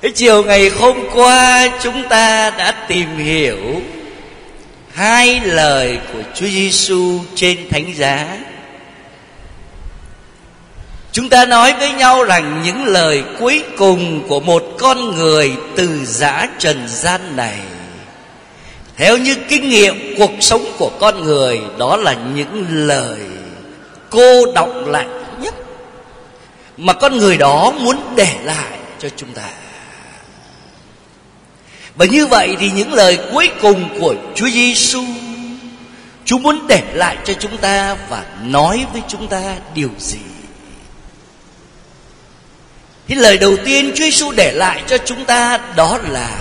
Cái chiều ngày hôm qua chúng ta đã tìm hiểu hai lời của Chúa Giêsu trên thánh giá. Chúng ta nói với nhau rằng những lời cuối cùng của một con người từ giã trần gian này, theo như kinh nghiệm cuộc sống của con người, đó là những lời cô đọng lại nhất mà con người đó muốn để lại cho chúng ta và như vậy thì những lời cuối cùng của Chúa Giêsu Chúa muốn để lại cho chúng ta và nói với chúng ta điều gì? Thì lời đầu tiên Chúa Giêsu để lại cho chúng ta đó là,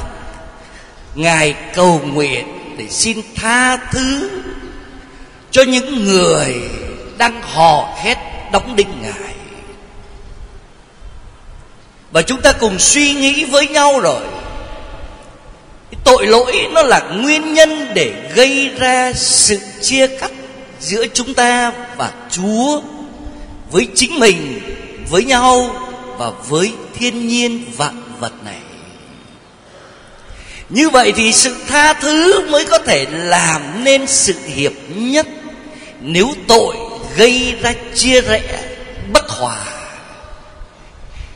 Ngài cầu nguyện để xin tha thứ cho những người đang hò hét đóng đinh Ngài. Và chúng ta cùng suy nghĩ với nhau rồi tội lỗi nó là nguyên nhân để gây ra sự chia cắt giữa chúng ta và chúa với chính mình, với nhau và với thiên nhiên vạn vật này. Như vậy thì sự tha thứ mới có thể làm nên sự hiệp nhất nếu tội gây ra chia rẽ, bất hòa.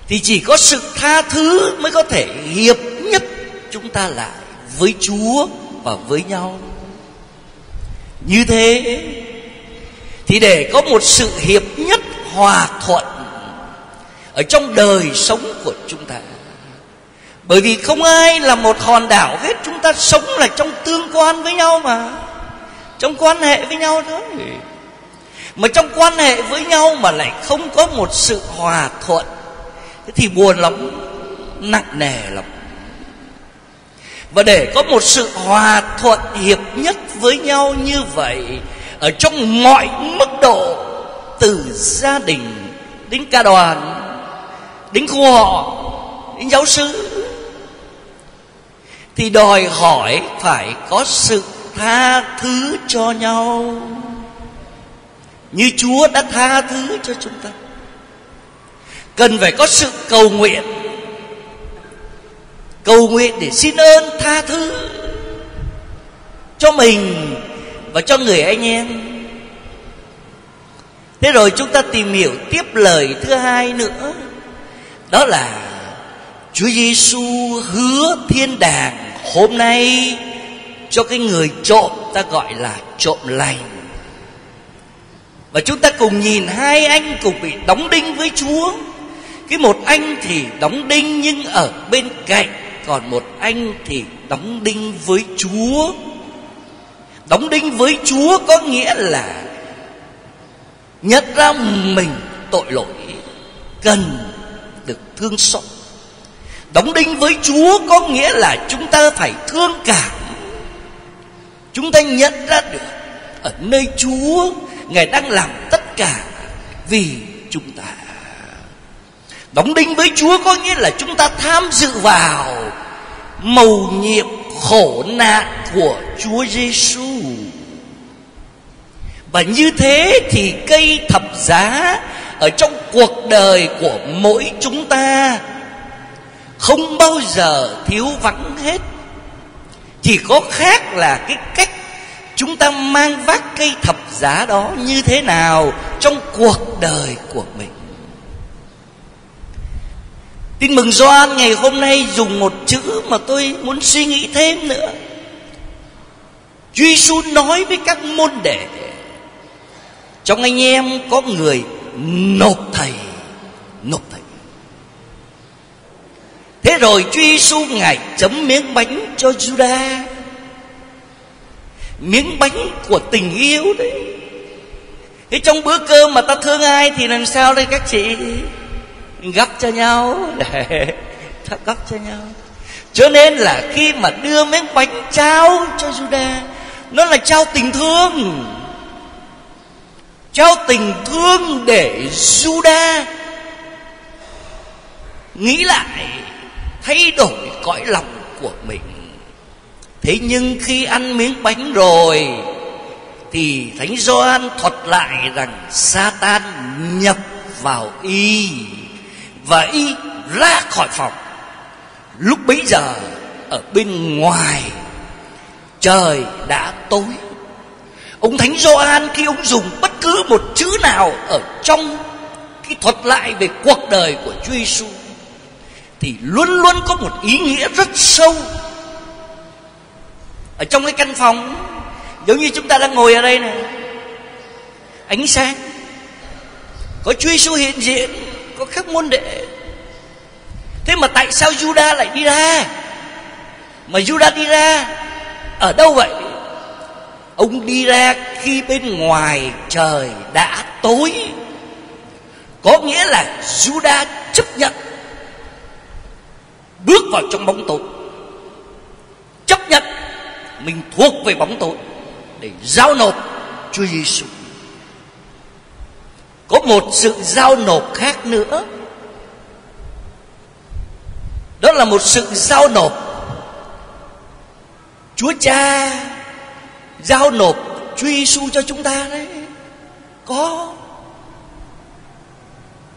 Thì chỉ có sự tha thứ mới có thể hiệp nhất chúng ta lại với Chúa và với nhau. Như thế, thì để có một sự hiệp nhất hòa thuận ở trong đời sống của chúng ta. Bởi vì không ai là một hòn đảo hết, Chúng ta sống là trong tương quan với nhau mà Trong quan hệ với nhau thôi Mà trong quan hệ với nhau mà lại không có một sự hòa thuận thì buồn lắm, Nặng nề lắm và để có một sự hòa thuận hiệp nhất với nhau như vậy, ở trong mọi mức độ, từ gia đình đến ca đoàn, đến khu họ, đến giáo sư thì đòi hỏi phải có sự tha thứ cho nhau. Như chúa đã tha thứ cho chúng ta. Cần phải có sự cầu nguyện cầu nguyện để xin ơn tha thứ cho mình và cho người anh em. Thế rồi chúng ta tìm hiểu tiếp lời thứ hai nữa. Đó là Chúa Giêsu hứa thiên đàng hôm nay cho cái người trộm ta gọi là trộm lành. Và chúng ta cùng nhìn hai anh cùng bị đóng đinh với Chúa. Cái một anh thì đóng đinh nhưng ở bên cạnh còn một anh thì đóng đinh với chúa. Đóng đinh với chúa có nghĩa là nhận ra mình tội lỗi cần được thương xót. Đóng đinh với chúa có nghĩa là chúng ta phải thương cảm. Chúng ta nhận ra được ở nơi chúa, ngài đang làm tất cả vì chúng ta. Đóng đinh với Chúa có nghĩa là chúng ta tham dự vào mầu nhiệm khổ nạn của Chúa Giêsu. Và như thế thì cây thập giá ở trong cuộc đời của mỗi chúng ta không bao giờ thiếu vắng hết. Chỉ có khác là cái cách chúng ta mang vác cây thập giá đó như thế nào trong cuộc đời của mình. Tin mừng Gioan ngày hôm nay dùng một chữ mà tôi muốn suy nghĩ thêm nữa. Chúa Giêsu nói với các môn đệ trong anh em có người nộp thầy, nộp thầy. Thế rồi Chúa Giêsu ngài chấm miếng bánh cho Judas, Miếng bánh của tình yêu đấy. Thế trong bữa cơm mà ta thương ai thì làm sao đây các chị? Gấp cho nhau. Để gấp cho nhau. Cho nên là khi mà đưa miếng bánh trao cho Juda, nó là trao tình thương. Trao tình thương để Juda nghĩ lại, thay đổi cõi lòng của mình. Thế nhưng khi ăn miếng bánh rồi, thì thánh Gioan thuật lại rằng Satan nhập vào y và y ra khỏi phòng. Lúc bấy giờ, ở bên ngoài, trời đã tối. Ông thánh Gioan khi ông dùng bất cứ một chữ nào ở trong cái thuật lại về cuộc đời của Chúa Giêsu thì luôn luôn có một ý nghĩa rất sâu. Ở trong cái căn phòng, giống như chúng ta đang ngồi ở đây này, ánh sáng. Có Chúa Giêsu hiện diện có các môn đệ. Thế mà tại sao Juda lại đi ra? Mà Juda đi ra, ở đâu vậy? Ông đi ra khi bên ngoài trời đã tối. Có nghĩa là Juda chấp nhận bước vào trong bóng tối. Chấp nhận mình thuộc về bóng tối để giao nộp Chúa Giêsu có một sự giao nộp khác nữa. Đó là một sự giao nộp. Chúa Cha giao nộp truy su cho chúng ta đấy. Có.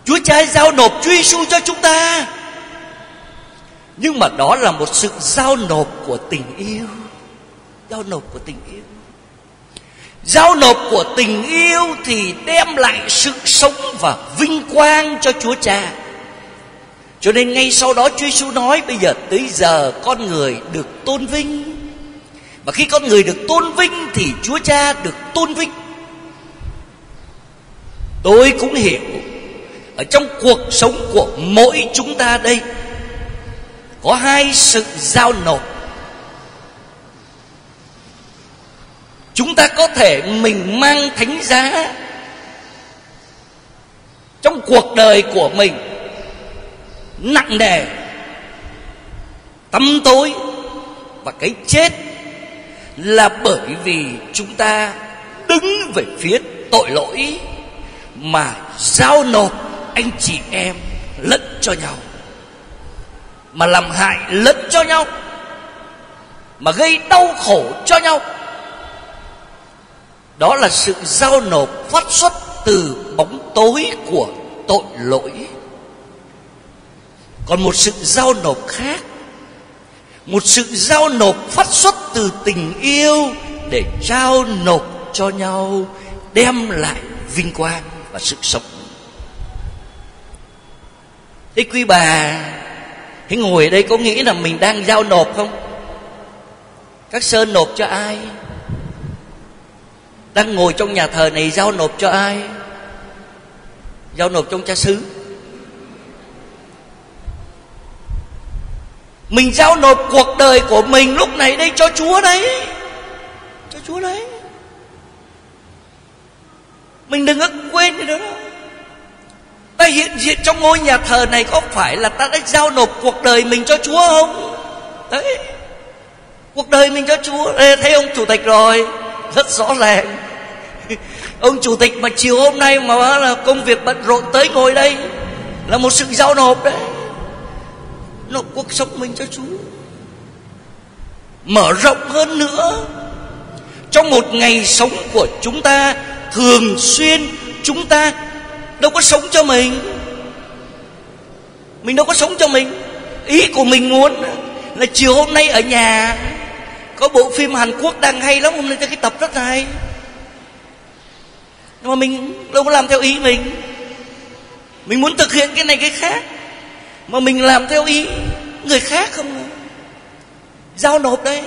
Chúa Cha giao nộp truy su cho chúng ta. Nhưng mà đó là một sự giao nộp của tình yêu. Giao nộp của tình yêu giao nộp của tình yêu thì đem lại sự sống và vinh quang cho Chúa Cha. Cho nên ngay sau đó Chúa Giêsu nói, bây giờ tới giờ con người được tôn vinh. Và khi con người được tôn vinh thì Chúa Cha được tôn vinh. Tôi cũng hiểu, ở trong cuộc sống của mỗi chúng ta đây, có hai sự giao nộp chúng ta có thể mình mang thánh giá trong cuộc đời của mình. Nặng nề, tăm tối và cái chết là bởi vì chúng ta đứng về phía tội lỗi mà giao nộp anh chị em lẫn cho nhau, mà làm hại lẫn cho nhau, mà gây đau khổ cho nhau đó là sự giao nộp phát xuất từ bóng tối của tội lỗi. Còn một sự giao nộp khác, một sự giao nộp phát xuất từ tình yêu để trao nộp cho nhau, đem lại vinh quang và sức sống. Thế quý bà thế ngồi ở đây có nghĩ là mình đang giao nộp không? Các sơn nộp cho ai? Đang ngồi trong nhà thờ này giao nộp cho ai? Giao nộp trong cha xứ. Mình giao nộp cuộc đời của mình lúc này đây cho chúa đấy. Cho chúa đấy. Mình đừng có quên cái đó. Đâu ta hiện diện trong ngôi nhà thờ này có phải là ta đã giao nộp cuộc đời mình cho chúa không? Đấy. Cuộc đời mình cho chúa. Ê, thấy ông chủ tịch rồi. Rất rõ ràng ông chủ tịch mà chiều hôm nay mà là công việc bận rộn tới ngồi đây là một sự giao nộp đấy. Nộp cuộc sống mình cho chúa. Mở rộng hơn nữa. Trong một ngày sống của chúng ta, thường xuyên chúng ta đâu có sống cho mình. Mình đâu có sống cho mình. Ý của mình muốn là chiều hôm nay ở nhà, có bộ phim hàn quốc đang hay lắm, hôm nay cái tập rất hay nhưng mà mình đâu có làm theo ý mình. Mình muốn thực hiện cái này cái khác. Mà mình làm theo ý người khác không? Giao nộp đấy.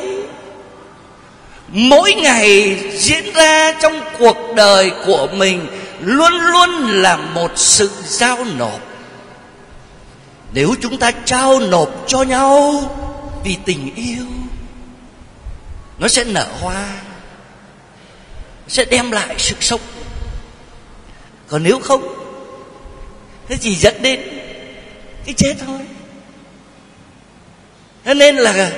Mỗi ngày diễn ra trong cuộc đời của mình luôn luôn là một sự giao nộp. Nếu chúng ta trao nộp cho nhau vì tình yêu, nó sẽ nở hoa, sẽ đem lại sự sống còn nếu không, thế chỉ dẫn đến cái chết thôi thế nên là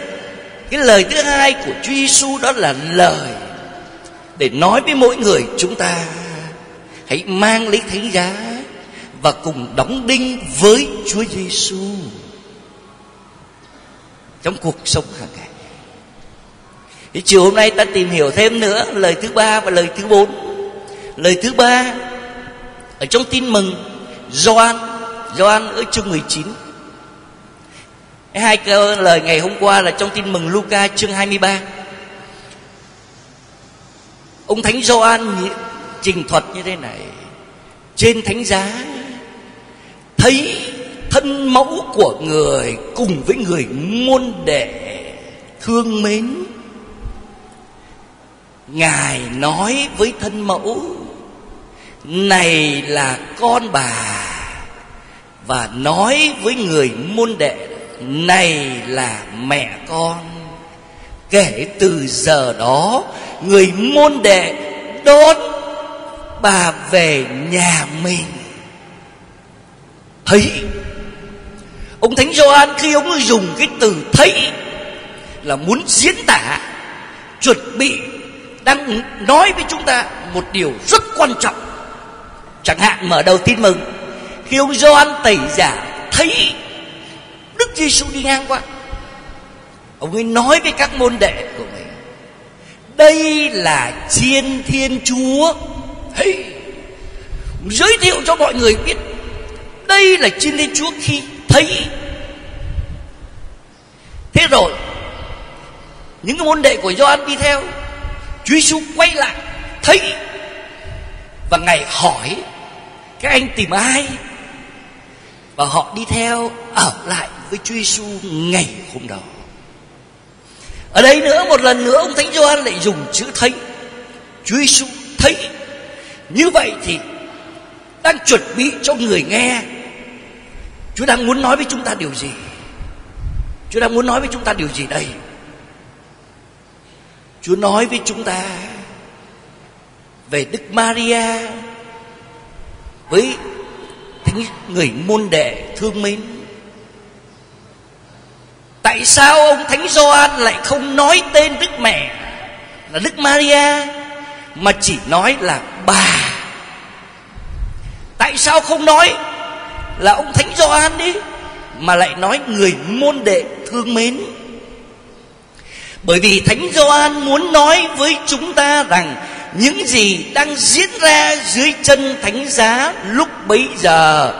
cái lời thứ hai của Chúa Giêsu đó là lời để nói với mỗi người chúng ta hãy mang lấy thánh giá và cùng đóng đinh với Chúa Giêsu trong cuộc sống hàng ngày. Thì chiều hôm nay ta tìm hiểu thêm nữa lời thứ ba và lời thứ bốn. Lời thứ ba ở trong tin mừng, Gioan Gioan ở chương 19 hai câu lời ngày hôm qua là trong tin mừng Luca chương 23 ông thánh Gioan trình thuật như thế này. Trên thánh giá, thấy thân mẫu của người cùng với người môn đệ thương mến. Ngài nói với thân mẫu này là con bà. Và nói với người môn đệ, này là mẹ con. Kể từ giờ đó, người môn đệ đón bà về nhà mình. Thấy, ông thánh Gioan khi ông dùng cái từ thấy là muốn diễn tả, chuẩn bị đang nói với chúng ta một điều rất quan trọng chẳng hạn mở đầu tin mừng. Khi ông Gioan tẩy giả thấy Đức Giêsu đi ngang qua ông ấy nói với các môn đệ của mình đây là chiên thiên chúa. Hey, giới thiệu cho mọi người biết đây là chiên thiên chúa khi thấy. Thế rồi những cái môn đệ của Gioan đi theo Chúa Giêsu quay lại thấy và ngài hỏi, các anh tìm ai? Và họ đi theo, ở lại với Chúa Giêsu ngày hôm đó. Ở đây nữa, một lần nữa, ông thánh Gioan lại dùng chữ thấy Chúa Giêsu thấy. Như vậy thì đang chuẩn bị cho người nghe, Chúa đang muốn nói với chúng ta điều gì? Chúa đang muốn nói với chúng ta điều gì đây? Chúa nói với chúng ta về Đức Maria với thánh người môn đệ thương mến. Tại sao ông thánh Gioan lại không nói tên Đức Mẹ là Đức Maria mà chỉ nói là bà? Tại sao không nói là ông thánh Gioan đi mà lại nói người môn đệ thương mến? Bởi vì thánh Gioan muốn nói với chúng ta rằng những gì đang diễn ra dưới chân thánh giá lúc bấy giờ,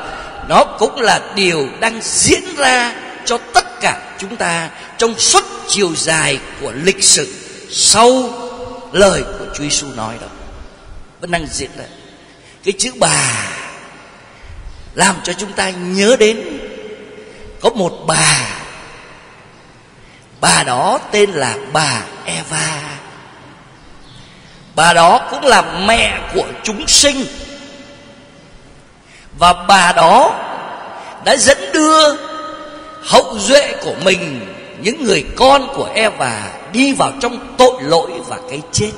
nó cũng là điều đang diễn ra cho tất cả chúng ta trong suốt chiều dài của lịch sử sau lời của Chúa Giêsu nói đó. Vẫn đang diễn ra. Cái chữ bà làm cho chúng ta nhớ đến có một bà. Bà đó tên là bà Eva bà đó cũng là mẹ của chúng sinh. Và bà đó đã dẫn đưa hậu duệ của mình, những người con của Eva đi vào trong tội lỗi và cái chết.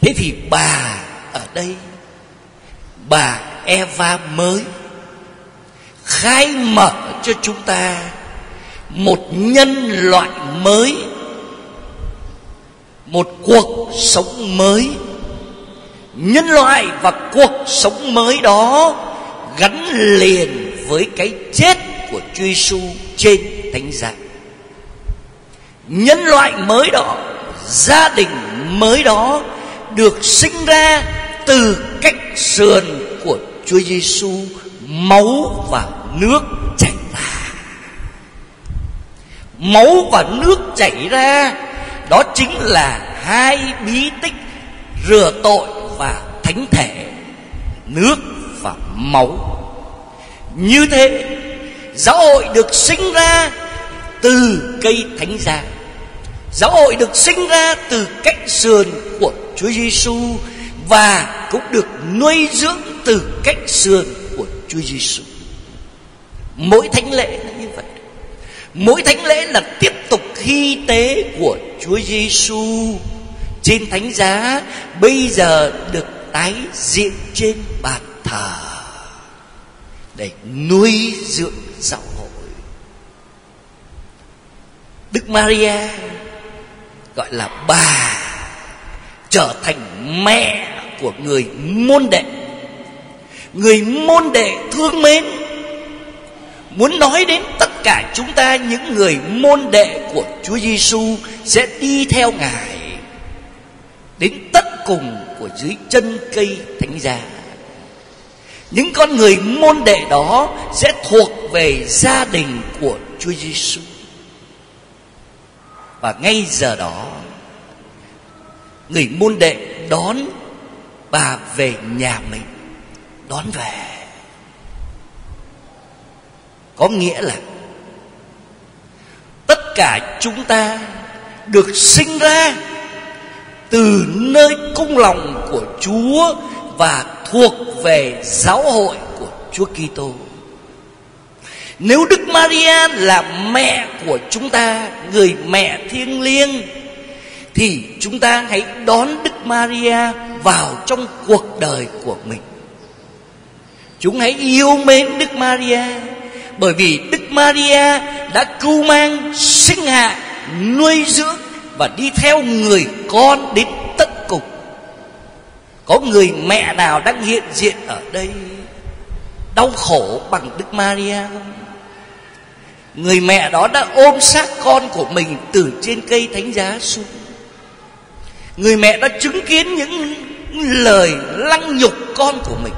Thế thì bà ở đây, bà Eva mới khai mở cho chúng ta một nhân loại mới một cuộc sống mới. Nhân loại và cuộc sống mới đó gắn liền với cái chết của Chúa Giêsu trên thánh giá. Nhân loại mới đó, gia đình mới đó được sinh ra từ cách sườn của Chúa Giêsu máu và nước chảy ra. Máu và nước chảy ra đó chính là hai bí tích rửa tội và thánh thể, nước và máu. Như thế, giáo hội được sinh ra từ cây thánh giá giáo hội được sinh ra từ cách sườn của Chúa Giêsu và cũng được nuôi dưỡng từ cách sườn của Chúa Giêsu mỗi thánh lễ mỗi thánh lễ là tiếp tục hy tế của Chúa Giêsu trên thánh giá, bây giờ được tái diễn trên bàn thờ để nuôi dưỡng giáo hội. Đức Maria gọi là bà trở thành mẹ của người môn đệ. Người môn đệ thương mến, muốn nói đến tất cả chúng ta, những người môn đệ của Chúa Giêsu sẽ đi theo ngài đến tất cùng của dưới chân cây thánh giá. Những con người môn đệ đó sẽ thuộc về gia đình của Chúa Giêsu và ngay giờ đó, người môn đệ đón bà về nhà mình, đón về. Có nghĩa là cả chúng ta được sinh ra từ nơi cung lòng của Chúa và thuộc về giáo hội của Chúa Kitô. Nếu Đức Maria là mẹ của chúng ta, người mẹ thiêng liêng thì chúng ta hãy đón Đức Maria vào trong cuộc đời của mình. Chúng hãy yêu mến Đức Maria bởi vì Đức Maria đã cứu mang sinh hạ, nuôi dưỡng và đi theo người con đến tận cùng. Có người mẹ nào đang hiện diện ở đây, đau khổ bằng đức maria không? Người mẹ đó đã ôm xác con của mình từ trên cây thánh giá xuống. Người mẹ đã chứng kiến những lời lăng nhục con của mình.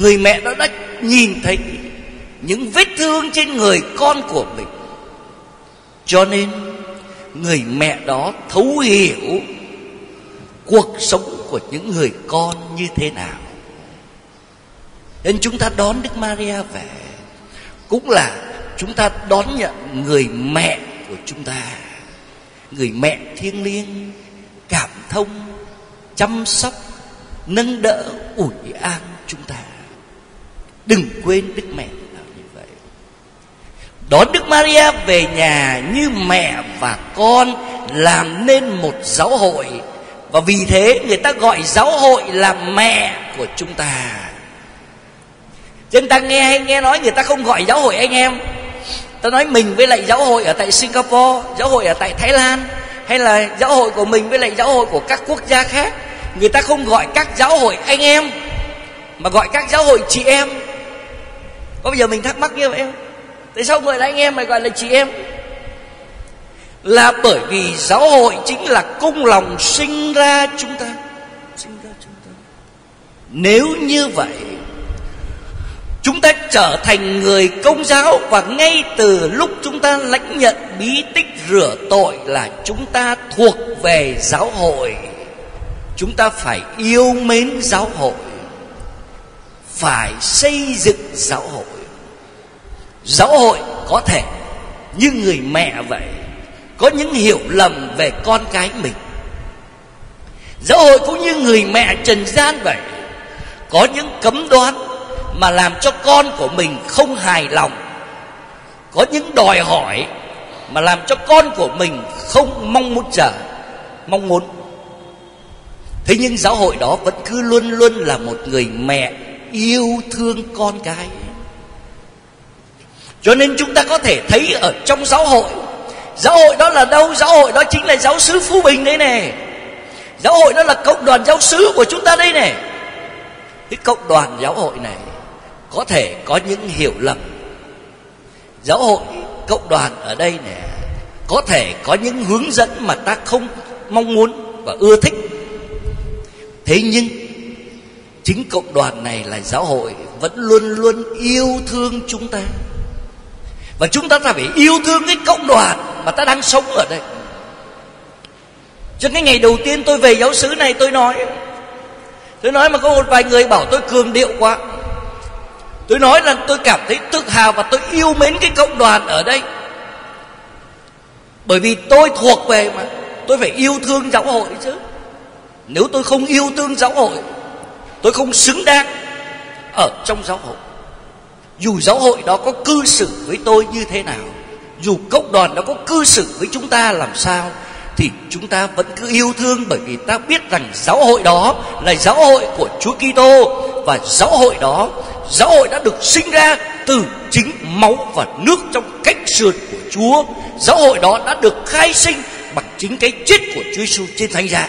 Người mẹ đó đã nhìn thấy những vết thương trên người con của mình cho nên, người mẹ đó thấu hiểu cuộc sống của những người con như thế nào. Nên chúng ta đón đức maria về, cũng là chúng ta đón nhận người mẹ của chúng ta. Người mẹ thiêng liêng, cảm thông, chăm sóc, nâng đỡ, ủi an chúng ta. Đừng quên đức mẹ đón Đức Maria về nhà như mẹ và con, làm nên một giáo hội. Và vì thế người ta gọi giáo hội là mẹ của chúng ta. Trên ta nghe hay nghe nói người ta không gọi giáo hội anh em. Ta nói mình với lại giáo hội ở tại Singapore, Giáo hội ở tại Thái Lan, Hay là giáo hội của mình với lại giáo hội của các quốc gia khác, Người ta không gọi các giáo hội anh em, Mà gọi các giáo hội chị em. Có bây giờ mình thắc mắc như vậy không? Tại sao gọi là anh em mày gọi là chị em. Là bởi vì giáo hội chính là cung lòng sinh ra chúng ta. Sinh ra chúng ta. Nếu như vậy, chúng ta trở thành người công giáo và ngay từ lúc chúng ta lãnh nhận bí tích rửa tội là chúng ta thuộc về giáo hội, chúng ta phải yêu mến giáo hội, phải xây dựng giáo hội giáo hội có thể như người mẹ vậy, có những hiểu lầm về con cái mình. Giáo hội cũng như người mẹ trần gian vậy, có những cấm đoán mà làm cho con của mình không hài lòng. Có những đòi hỏi mà làm cho con của mình không mong muốn chờ, mong muốn. Thế nhưng giáo hội đó vẫn cứ luôn luôn là một người mẹ yêu thương con cái cho nên chúng ta có thể thấy ở trong giáo hội. Giáo hội đó là đâu? Giáo hội đó chính là giáo sứ phú bình đây nè. Giáo hội đó là cộng đoàn giáo sứ của chúng ta đây nè. Cái cộng đoàn giáo hội này có thể có những hiểu lầm. Giáo hội, cộng đoàn ở đây nè, có thể có những hướng dẫn mà ta không mong muốn và ưa thích. Thế nhưng, chính cộng đoàn này là giáo hội vẫn luôn luôn yêu thương chúng ta và chúng ta phải yêu thương cái cộng đoàn mà ta đang sống ở đây. Cho cái ngày đầu tiên tôi về giáo sứ này, tôi nói tôi nói mà có một vài người bảo tôi cường điệu quá. Tôi nói là tôi cảm thấy tự hào và tôi yêu mến cái cộng đoàn ở đây. Bởi vì tôi thuộc về mà, tôi phải yêu thương giáo hội chứ. Nếu tôi không yêu thương giáo hội, tôi không xứng đáng ở trong giáo hội dù giáo hội đó có cư xử với tôi như thế nào, dù cộng đoàn đó có cư xử với chúng ta làm sao, thì chúng ta vẫn cứ yêu thương bởi vì ta biết rằng giáo hội đó là giáo hội của Chúa Kitô. Và giáo hội đó, giáo hội đã được sinh ra từ chính máu và nước trong cách sườn của Chúa. Giáo hội đó đã được khai sinh bằng chính cái chết của Chúa Giêsu trên thánh giá.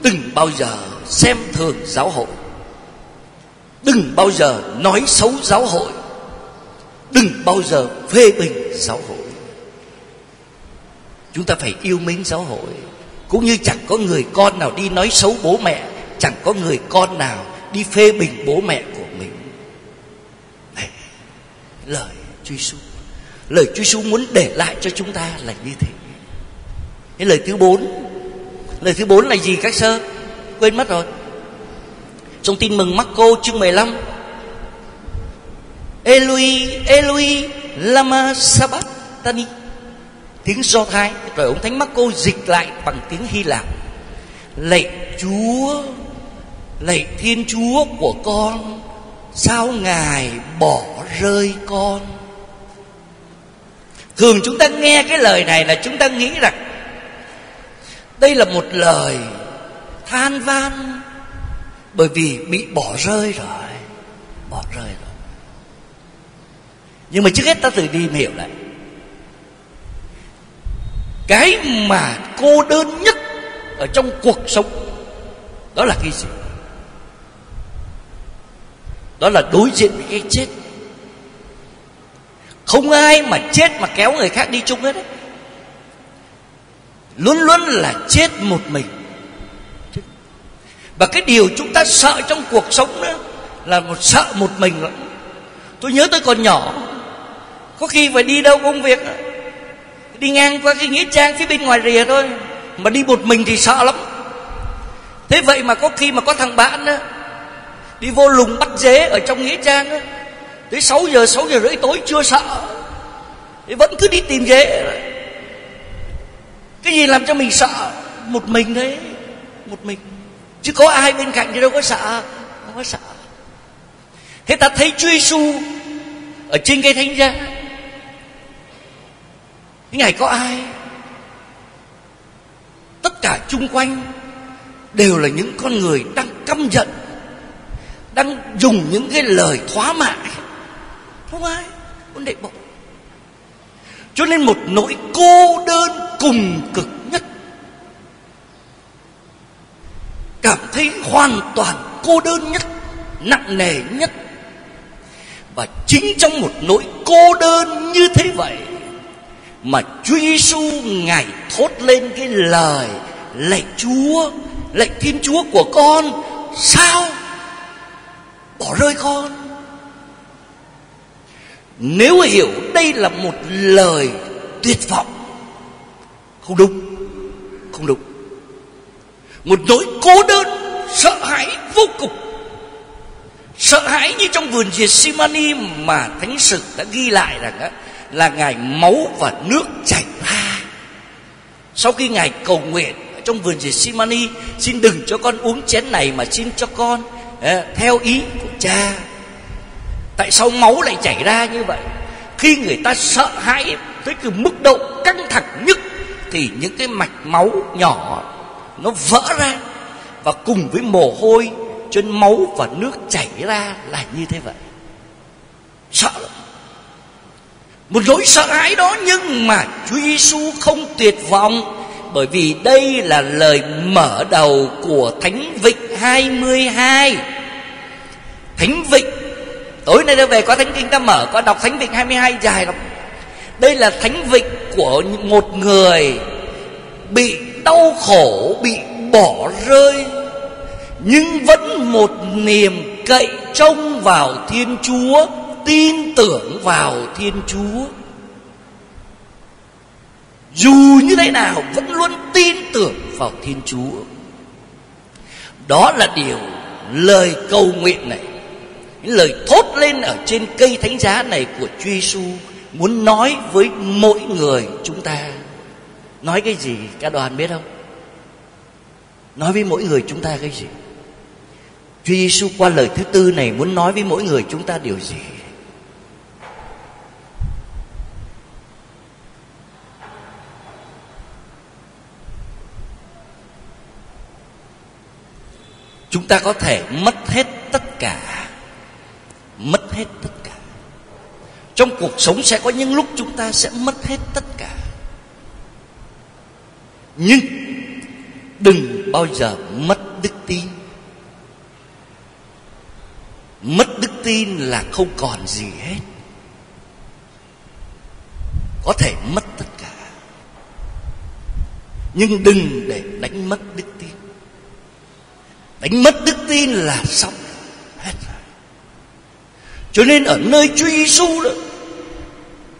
Đừng bao giờ xem thường giáo hội đừng bao giờ nói xấu giáo hội. Đừng bao giờ phê bình giáo hội. Chúng ta phải yêu mến giáo hội. Cũng như chẳng có người con nào đi nói xấu bố mẹ, chẳng có người con nào đi phê bình bố mẹ của mình. Này, lời Chúa Giêsu lời Chúa Giêsu muốn để lại cho chúng ta là như thế. Cái lời thứ bốn. Lời thứ bốn là gì các sơ? Quên mất rồi trong tin mừng Marco chương 15 Eloi Eloi, lama sabachthani. Tiếng do thái, rồi ông thánh Marco dịch lại bằng tiếng hy lạp. Lạy chúa, lạy thiên chúa của con, sao ngài bỏ rơi con? Thường chúng ta nghe cái lời này là chúng ta nghĩ rằng đây là một lời than van bởi vì bị bỏ rơi rồi. Bỏ rơi rồi. Nhưng mà trước hết ta tự đi hiểu lại. Cái mà cô đơn nhất ở trong cuộc sống, đó là cái gì? Đó là đối diện với cái chết. Không ai mà chết mà kéo người khác đi chung hết đấy luôn luôn là chết một mình và cái điều chúng ta sợ trong cuộc sống đó là một sợ một mình. Lắm tôi nhớ tôi còn nhỏ, có khi phải đi đâu công việc đi ngang qua cái nghĩa trang phía bên ngoài rìa thôi, mà đi một mình thì sợ lắm. Thế vậy mà có khi mà có thằng bạn đó đi vô lùng bắt dế ở trong nghĩa trang đó tới 6 giờ 6 giờ rưỡi tối chưa sợ, thì vẫn cứ đi tìm dế. Cái gì làm cho mình sợ? Một mình đấy một mình chứ có ai bên cạnh thì đâu có sợ, không có sợ. Thế ta thấy Chúa Giêsu ở trên cây thánh giá. Cái ngày có ai? Tất cả chung quanh đều là những con người đang căm giận, đang dùng những cái lời thóa mạ không ai muốn đệ bộ cho nên một nỗi cô đơn cùng cực nhất cảm thấy hoàn toàn cô đơn nhất, nặng nề nhất. Và chính trong một nỗi cô đơn như thế vậy mà Chúa Giêsu ngài thốt lên cái lời lạy Chúa, lạy Thiên Chúa của con, sao? Bỏ rơi con. Nếu hiểu đây là một lời tuyệt vọng, không đúng không đúng một nỗi cô đơn sợ hãi vô cùng. Sợ hãi như trong vườn Gethsemane mà thánh sử đã ghi lại rằng đó, là ngài máu và nước chảy ra. Sau khi ngài cầu nguyện trong vườn Gethsemane xin đừng cho con uống chén này mà xin cho con theo ý của cha. Tại sao máu lại chảy ra như vậy? Khi người ta sợ hãi tới cái mức độ căng thẳng nhất thì những cái mạch máu nhỏ nó vỡ ra. Và cùng với mồ hôi trên máu và nước chảy ra là như thế vậy. Sợ lắm. Một nỗi sợ hãi đó nhưng mà Chúa Giêsu không tuyệt vọng, bởi vì đây là lời mở đầu của Thánh Vịnh 22 Thánh Vịnh, Tối nay đã về có Thánh Kinh, ta mở Có đọc Thánh Vịnh 22 dài lắm. Đây là Thánh Vịnh của một người Bị đau khổ Bị bỏ rơi. Nhưng vẫn một niềm cậy trông vào Thiên Chúa, tin tưởng vào thiên chúa. Dù như thế nào vẫn luôn tin tưởng vào thiên chúa. Đó là điều lời cầu nguyện này lời thốt lên ở trên cây thánh giá này của Chúa Giêsu muốn nói với mỗi người chúng ta nói cái gì cả đoàn biết không? Nói với mỗi người chúng ta cái gì? Chúa Giêsu qua lời thứ tư này muốn nói với mỗi người chúng ta điều gì? Chúng ta có thể mất hết tất cả, mất hết tất cả. Trong cuộc sống sẽ có những lúc chúng ta sẽ mất hết tất cả nhưng đừng bao giờ mất đức tin. Mất đức tin là không còn gì hết. Có thể mất tất cả. Nhưng đừng để đánh mất đức tin. Đánh mất đức tin là xong hết rồi. Cho nên ở nơi Chúa Giêsu đó,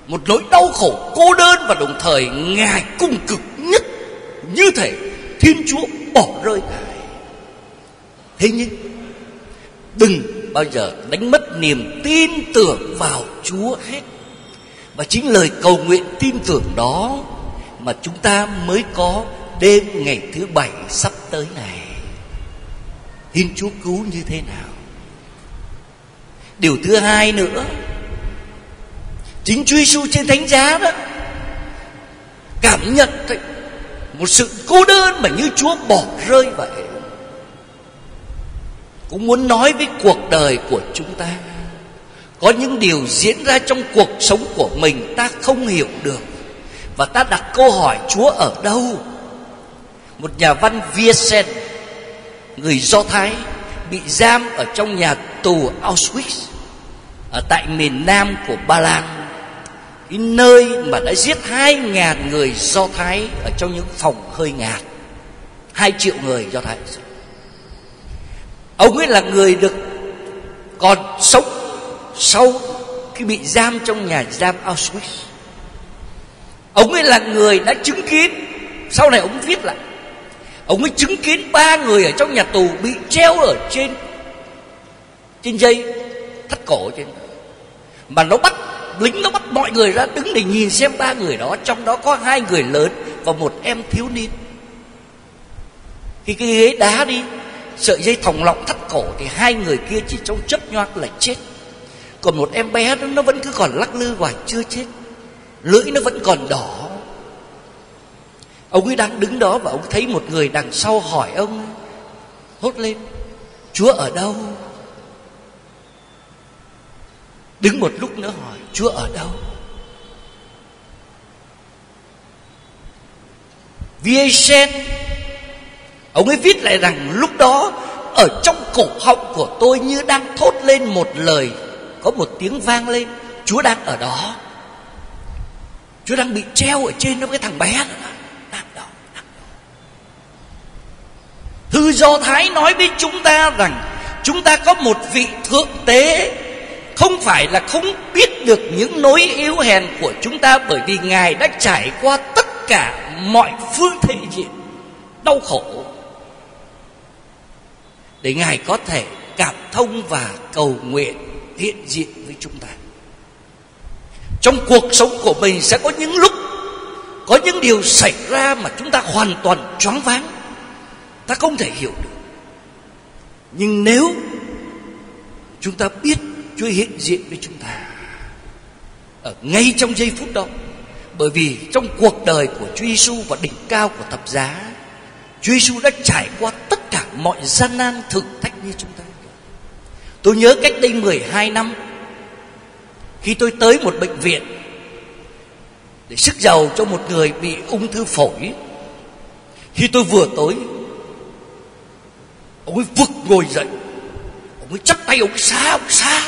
một nỗi đau khổ cô đơn và đồng thời ngài cung cực như thể Thiên Chúa bỏ rơi. Ngài thế nhưng, đừng bao giờ đánh mất niềm tin tưởng vào Chúa hết. Và chính lời cầu nguyện tin tưởng đó mà chúng ta mới có đêm ngày thứ bảy sắp tới này. Thiên Chúa cứu như thế nào? Điều thứ hai nữa, Chính Chúa Giêsu trên thánh giá đó, Cảm nhận một sự cô đơn mà như Chúa bỏ rơi vậy Cũng muốn nói với cuộc đời của chúng ta, Có những điều diễn ra trong cuộc sống của mình ta không hiểu được, Và ta đặt câu hỏi Chúa ở đâu? Một nhà văn Vincent, Người Do Thái, bị giam ở trong nhà tù Auschwitz, ở tại miền nam của Ba Lan cái nơi mà đã giết hai ngàn người Do Thái ở trong những phòng hơi ngạt, hai triệu người Do Thái. Ông ấy là người được còn sống sau khi bị giam trong nhà giam Auschwitz. Ông ấy là người đã chứng kiến, sau này ông viết lại, ông ấy chứng kiến ba người ở trong nhà tù bị treo ở trên trên dây, thắt cổ trên. Mà nó bắt lính nó bắt mọi người ra đứng để nhìn xem ba người đó, trong đó có hai người lớn và một em thiếu niên. Khi cái ghế đá đi, sợi dây thòng lọng thắt cổ thì hai người kia chỉ trong chớp nhoác là chết. Còn một em bé đó, nó vẫn cứ còn lắc lư hoài chưa chết. Lưỡi nó vẫn còn đỏ. Ông ấy đang đứng đó và ông thấy một người đằng sau hỏi ông, hốt lên, chúa ở đâu? Đứng một lúc nữa hỏi chúa ở đâu Viesen Ông ấy viết lại rằng lúc đó Ở trong cổ họng của tôi như đang thốt lên một lời Có một tiếng vang lên Chúa đang ở đó Chúa đang bị treo ở trên đó cái thằng bé đó Đang đó, đang đó. Thư Do Thái nói với chúng ta rằng Chúng ta có một vị thượng tế không phải là không biết được những nỗi yếu hèn của chúng ta bởi vì ngài đã trải qua tất cả mọi phương thể diện đau khổ. Để ngài có thể cảm thông và cầu nguyện hiện diện với chúng ta. Trong cuộc sống của mình sẽ có những lúc, có những điều xảy ra mà chúng ta hoàn toàn choáng váng. Ta không thể hiểu được. Nhưng nếu chúng ta biết Chúa hiện diện với chúng ta ở ngay trong giây phút đó. Bởi vì trong cuộc đời của Chúa Giêsu và đỉnh cao của thập giá, Chúa Giêsu đã trải qua tất cả mọi gian nan thử thách như chúng ta. Tôi nhớ cách đây 12 năm, Khi tôi tới một bệnh viện Để sức giàu cho một người bị ung thư phổi, Khi tôi vừa tới, Ông ấy vực ngồi dậy, Ông ấy chắp tay, ông ấy xa ông xa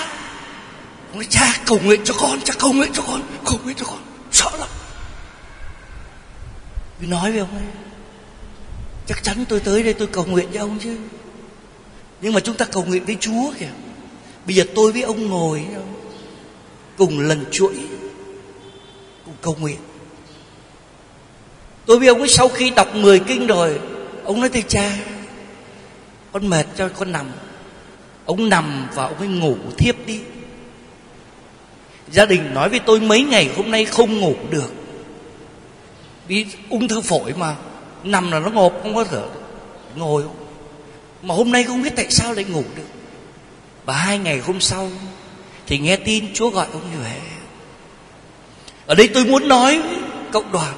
nói, cha, cầu nguyện cho con, cha, cầu nguyện cho con, cầu nguyện cho con. Sợ lắm. Tôi nói với ông ấy, chắc chắn tôi tới đây tôi cầu nguyện cho ông chứ. Nhưng mà chúng ta cầu nguyện với chúa kìa. Bây giờ tôi với ông ngồi cùng lần chuỗi, cùng cầu nguyện. Tôi với ông ấy sau khi đọc 10 kinh rồi, ông nói thưa cha, con mệt cho con nằm. Ông nằm và ông ấy ngủ thiếp đi gia đình nói với tôi mấy ngày hôm nay không ngủ được. Bị ung thư phổi mà. Nằm là nó ngộp, không có thở. Ngồi. Không mà hôm nay không biết tại sao lại ngủ được. Và hai ngày hôm sau thì nghe tin chúa gọi ông nhuệ ở đây tôi muốn nói với cộng đoàn,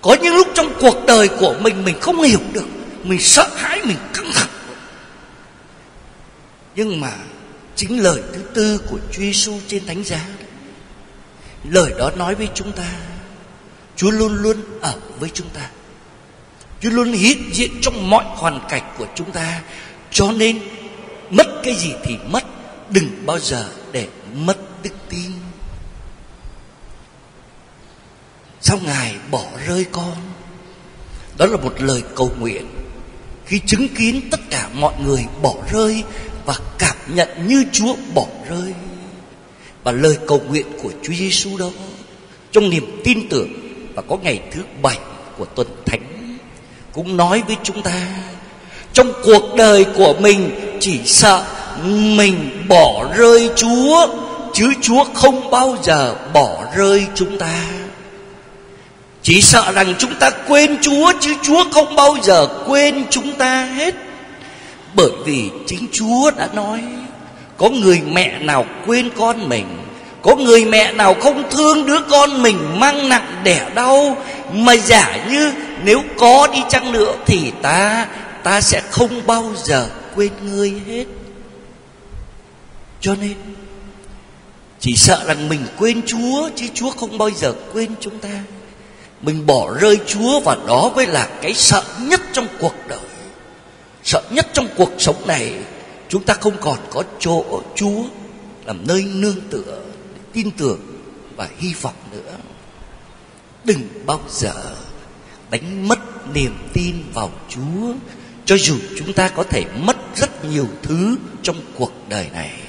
có những lúc trong cuộc đời của mình mình không hiểu được, mình sợ hãi, mình căng thẳng. Nhưng mà chính lời thứ tư của Chúa Giêsu trên thánh giá. Lời đó nói với chúng ta, Chúa luôn luôn ở với chúng ta. Chúa luôn hiện diện trong mọi hoàn cảnh của chúng ta. Cho nên, mất cái gì thì mất, đừng bao giờ để mất đức tin. Sao ngài bỏ rơi con? Đó là một lời cầu nguyện. Khi chứng kiến tất cả mọi người bỏ rơi và cảm nhận như Chúa bỏ rơi. Và lời cầu nguyện của Chúa Giêsu đó, trong niềm tin tưởng và có ngày thứ bảy của tuần thánh, cũng nói với chúng ta, trong cuộc đời của mình chỉ sợ mình bỏ rơi Chúa, chứ Chúa không bao giờ bỏ rơi chúng ta. Chỉ sợ rằng chúng ta quên Chúa, chứ Chúa không bao giờ quên chúng ta hết bởi vì chính Chúa đã nói, có người mẹ nào quên con mình, có người mẹ nào không thương đứa con mình mang nặng đẻ đau, mà giả như nếu có đi chăng nữa thì ta ta sẽ không bao giờ quên ngươi hết. Cho nên, chỉ sợ rằng mình quên chúa, chứ chúa không bao giờ quên chúng ta. Mình bỏ rơi chúa và đó mới là cái sợ nhất trong cuộc đời sợ nhất trong cuộc sống này, chúng ta không còn có chỗ chúa làm nơi nương tựa tin tưởng và hy vọng nữa. Đừng bao giờ đánh mất niềm tin vào chúa, cho dù chúng ta có thể mất rất nhiều thứ trong cuộc đời này.